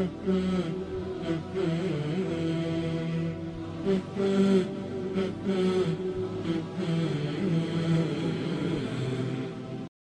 Mm-hmm. mm-hmm. mm-hmm. mm-hmm.